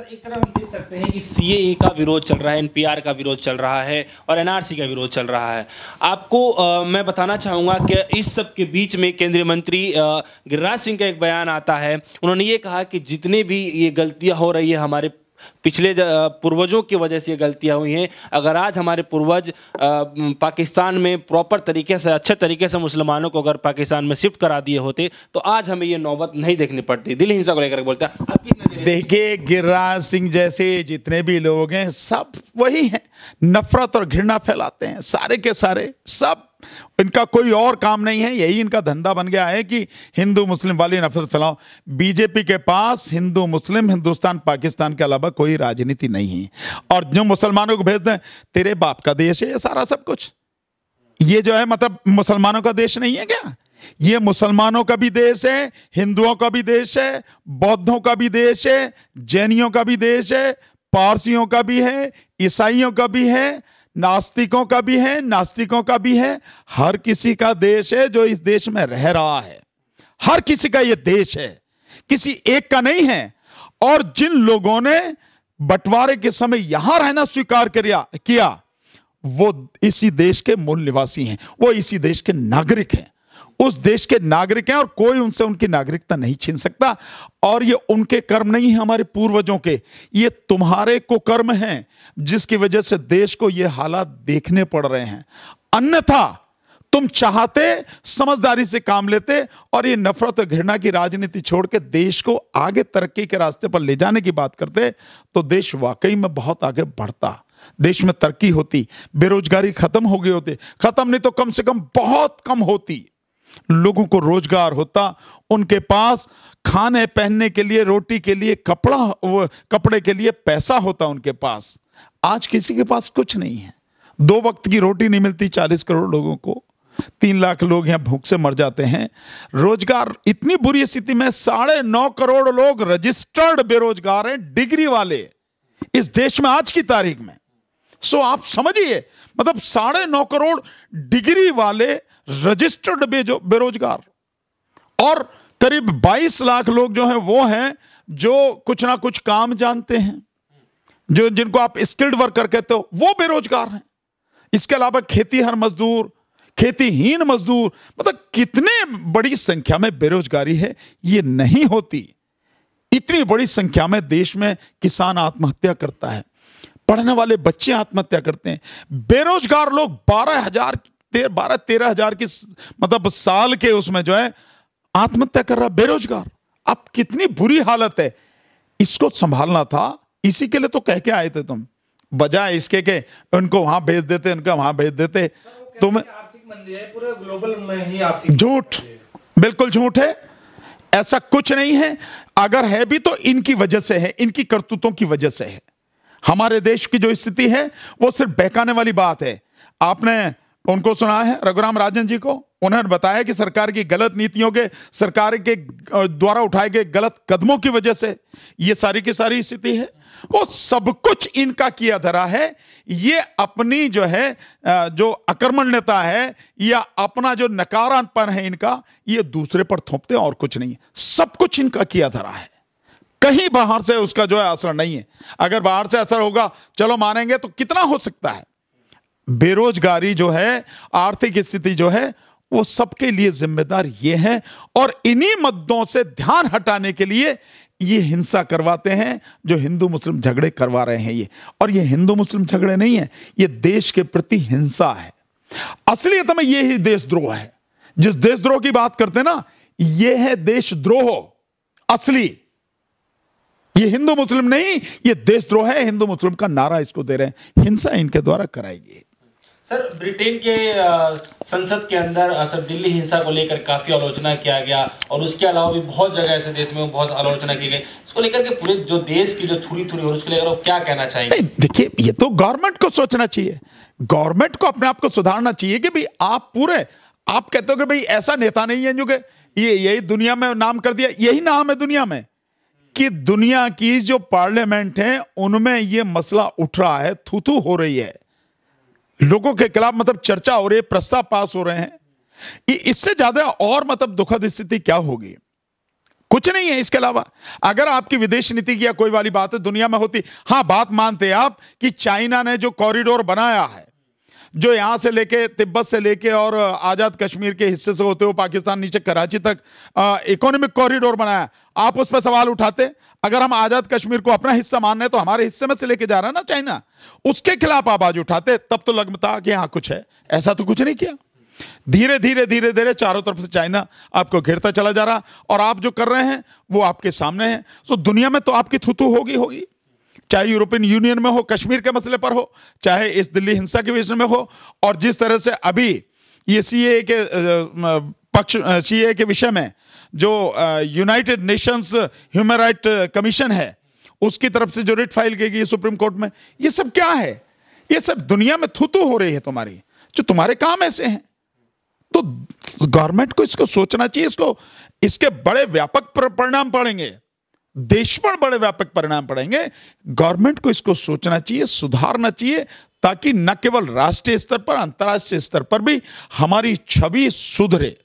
एक तरफ़ हम देख सकते हैं कि सीएए का विरोध चल रहा है एनपीआर का विरोध चल रहा है और एनआरसी का विरोध चल रहा है। आपको आ, मैं बताना चाहूँगा कि इस सब के बीच में केंद्रीय मंत्री गिरिराज सिंह का एक बयान आता है। उन्होंने ये कहा कि जितने भी ये गलतियाँ हो रही है हमारे पिछले पूर्वजों की वजह से ये गलतियाँ हुई हैं। अगर आज हमारे पूर्वज पाकिस्तान में प्रॉपर तरीके से, अच्छे तरीके से मुसलमानों को अगर पाकिस्तान में शिफ्ट करा दिए होते तो आज हमें ये नौबत नहीं देखनी पड़ती। दिल हिंसा को लेकर बोलते हैं देखिए, गिरिराज सिंह जैसे जितने भी लोग हैं, सब वही हैं। नफरत और घृणा फैलाते हैं, सारे के सारे, सब इनका कोई और काम नहीं है, यही इनका धंधा बन गया है कि हिंदू मुस्लिम वाली नफरत फैलाओ। बीजेपी के पास हिंदू, मुस्लिम, हिंदुस्तान, पाकिस्तान के अलावा कोई राजनीति नहीं है। और जो मुसलमानों को भेज दें, तेरे बाप का देश है, ये सारा सब कुछ। ये जो है मतलब मुसलमानों का देश नहीं है क्या? ये मुसलमानों का भी देश है, हिंदुओं का भी देश है, बौद्धों का भी देश है, जैनियों का भी देश है, पारसियों का भी है, ईसाइयों का भी है नास्तिकों का भी है, नास्तिकों का भी है। हर किसी का देश है जो इस देश में रह रहा है। हर किसी का यह देश है। किसी एक का नहीं है। और जिन लोगों ने बंटवारे के समय यहाँ रहना स्वीकार किया, वो इसी देश के मूल निवासी हैं। वो इसी देश के नागरिक हैं। उस देश के नागरिक हैं और कोई उनसे उनकी नागरिकता नहीं छीन सकता। और ये उनके कर्म नहीं है हमारे पूर्वजों के, ये तुम्हारे को कर्म हैं, जिसकी वजह से देश को ये हालात देखने पड़ रहे हैं। अन्यथा तुम चाहते, समझदारी से काम लेते और ये नफरत और घृणा की राजनीति छोड़ के देश को आगे तरक्की के रास्ते पर ले जाने की बात करते तो देश वाकई में बहुत आगे बढ़ता। देश में तरक्की होती, बेरोजगारी खत्म हो गई होती। खत्म नहीं तो कम से कम बहुत कम होती। लोगों को रोज़गार होता, उनके पास खाने पहनने के लिए, रोटी के लिए, कपड़ा कपड़े के लिए पैसा होता उनके पास। आज किसी के पास कुछ नहीं है। दो वक्त की रोटी नहीं मिलती चालीस करोड़ लोगों को। तीन लाख लोग यहाँ भूख से मर जाते हैं। रोज़गार, इतनी बुरी स्थिति में साढ़े नौ करोड़ लोग रजिस्टर्ड बेरोजगार हैं, डिग्री वाले। इस देश में आज की तारीख में। सो आप समझिए मतलब साढ़े नौ करोड़ डिग्री वाले रजिस्टर्ड बेरोजगार और करीब 22 लाख लोग जो हैं, वो हैं जो कुछ ना कुछ काम जानते हैं, जो, जिनको आप स्किल्ड वर्कर कहते हो, वो बेरोजगार हैं। इसके अलावा खेती हर मजदूर खेतीहीन मजदूर मतलब कितने बड़ी संख्या में बेरोजगारी है, ये नहीं होती। इतनी बड़ी संख्या में देश में किसान आत्महत्या करता है। पढ़ने वाले बच्चे आत्महत्या करते हैं। बेरोजगार लोग बारह हज़ार तेरह बारह तेरह हज़ार की मतलब साल के उसमें जो है आत्महत्या कर रहा बेरोजगार। अब कितनी बुरी हालत है। इसको संभालना था। इसी के लिए तो कह के आए थे तुम। बजाय इसके के उनको वहाँ भेज देते उनका वहाँ भेज देते। तुम पूरे ग्लोबल में ही झूठ। बिल्कुल झूठ है। ऐसा कुछ नहीं है। अगर है भी तो इनकी वजह से है इनकी करतूतों की वजह से है। हमारे देश की जो स्थिति है, वो सिर्फ़ बहकाने वाली बात है। आपने उनको सुना है, रघुराम राजन जी को? उन्होंने बताया कि सरकार की गलत नीतियों के, सरकार के द्वारा उठाए गए गलत कदमों की वजह से ये सारी की सारी स्थिति है। वो सब कुछ इनका किया धरा है। ये अपनी जो है जो आक्रमण्यता है या अपना जो नकारापन है इनका, ये दूसरे पर थोपते और कुछ नहीं सब कुछ इनका किया धरा है। कहीं बाहर से उसका जो है असर नहीं है। अगर बाहर से असर होगा, चलो मानेंगे तो कितना हो सकता है? बेरोजगारी जो है, आर्थिक स्थिति जो है, वो सबके लिए जिम्मेदार ये है और इन्हीं मुद्दों से ध्यान हटाने के लिए ये हिंसा करवाते हैं, जो हिंदू मुस्लिम झगड़े करवा रहे हैं ये। और ये हिंदू मुस्लिम झगड़े नहीं है, ये देश के प्रति हिंसा है। असलियत में ये ही देशद्रोह है। जिस देशद्रोह की बात करते ना, ये है देशद्रोह। असली ये हिंदू मुस्लिम नहीं ये देशद्रोह है हिंदू मुस्लिम का नारा इसको दे रहे हैं। हिंसा इनके द्वारा कराएगी सर ब्रिटेन के संसद के अंदर सर दिल्ली हिंसा को लेकर काफ़ी आलोचना किया गया और उसके अलावा भी बहुत जगह ऐसे देश में बहुत आलोचना की गई। इसको लेकर के पूरे जो देश की जो थोड़ी थोड़ी और उसको लेकर क्या कहना चाहिए देखिए ये तो गवर्नमेंट को सोचना चाहिए। गवर्नमेंट को अपने आप को सुधारना चाहिए कि भाई आप पूरे आप कहते हो कि भाई ऐसा नेता नहीं है जो कि ये यही दुनिया में नाम कर दिया यही नाम है दुनिया में। कि दुनिया की जो पार्लियामेंट है, उनमें ये मसला उठ रहा है, थूथू हो रही है। लोगों के खिलाफ मतलब चर्चा हो रही है, प्रस्ताव पास हो रहे हैं। इससे ज़्यादा और मतलब दुखद स्थिति क्या होगी? कुछ नहीं है इसके अलावा। अगर आपकी विदेश नीति की या कोई वाली बात है, दुनिया में होती हाँ बात मानते आप कि चाइना ने जो कॉरिडोर बनाया है जो यहाँ से लेके, तिब्बत से लेके और आज़ाद कश्मीर के हिस्से से होते हुए पाकिस्तान नीचे कराची तक इकोनॉमिक कॉरिडोर बनाया। आप उस पर सवाल उठाते, अगर हम आज़ाद कश्मीर को अपना हिस्सा मान रहे तो हमारे हिस्से में से लेके जा रहा है ना चाइना? उसके खिलाफ आवाज़ उठाते, तब तो लगता कि हाँ कुछ है। ऐसा तो कुछ नहीं किया। धीरे धीरे धीरे धीरे चारों तरफ़ से चाइना आपको घेरता चला जा रहा और आप जो कर रहे हैं, वो आपके सामने है। तो दुनिया में तो आपकी थुतु होगी होगी। चाहे यूरोपियन यूनियन में हो, कश्मीर के मसले पर हो, चाहे इस दिल्ली हिंसा के विषय में हो, और जिस तरह से अभी ये सी के पक्ष सीए के विषय में जो United Nations human right commission है, उसकी तरफ़ से जो रिट फ़ाइल की गई सुप्रीम कोर्ट में, ये सब क्या है? ये सब दुनिया में थुतु हो रही है तुम्हारी, जो तुम्हारे काम ऐसे हैं। तो गवर्नमेंट को इसको सोचना चाहिए, इसको, इसके बड़े व्यापक परिणाम पड़ेंगे। देश पर बड़े व्यापक परिणाम पड़ेंगे। गवर्नमेंट को इसको सोचना चाहिए, सुधारना चाहिए, ताकि न केवल राष्ट्रीय स्तर पर, अंतर्राष्ट्रीय स्तर पर भी हमारी छवि सुधरे।